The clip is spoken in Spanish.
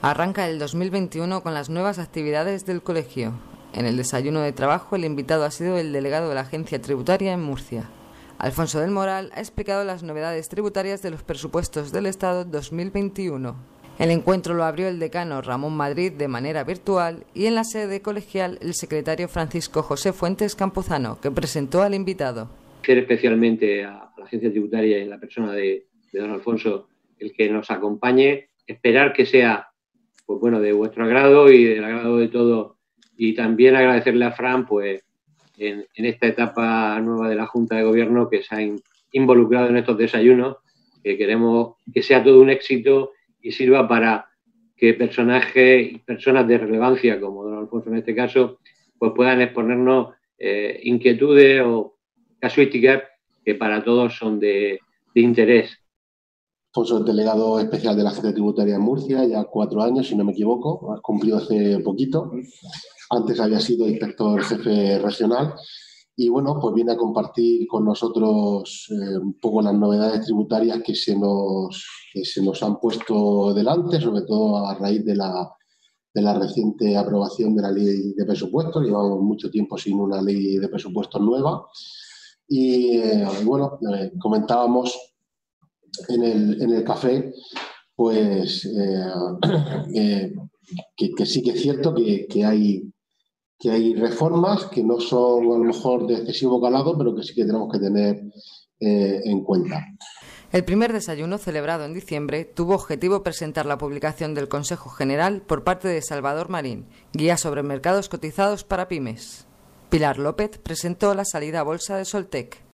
Arranca el 2021 con las nuevas actividades del colegio. En el desayuno de trabajo el invitado ha sido el delegado de la Agencia Tributaria en Murcia. Alfonso del Moral ha explicado las novedades tributarias de los presupuestos del Estado 2021. El encuentro lo abrió el decano Ramón Madrid de manera virtual y en la sede colegial el secretario Francisco José Fuentes Campuzano, que presentó al invitado. especialmente a la agencia tributaria y en la persona de, de don Alfonso el que nos acompañe, esperar que sea pues bueno, de vuestro agrado y del agrado de todos. Y también agradecerle a Fran, pues, en, esta etapa nueva de la Junta de Gobierno que se ha involucrado en estos desayunos, que queremos que sea todo un éxito y sirva para que personajes y personas de relevancia, como don Alfonso en este caso, pues puedan exponernos eh, inquietudes o casuísticas que para todos son de interés soy delegado especial de la Agencia Tributaria en Murcia, ya cuatro años, si no me equivoco, has cumplido hace poquito. Antes había sido inspector jefe regional y bueno, pues viene a compartir con nosotros eh, un poco las novedades tributarias que se, nos, que se nos han puesto delante, sobre todo a raíz de la, de la reciente aprobación de la ley de presupuestos. Llevamos mucho tiempo sin una ley de presupuestos nueva. Y eh, bueno, eh, comentábamos en el, café, pues eh, eh, que, sí que es cierto que, que, hay, que hay reformas que no son a lo mejor de excesivo calado, pero que sí que tenemos que tener eh, en cuenta. El primer desayuno celebrado en diciembre tuvo objetivo presentar la publicación del Consejo General por parte de Salvador Marín, guía sobre mercados cotizados para pymes. Pilar López presentó la salida a bolsa de Soltec.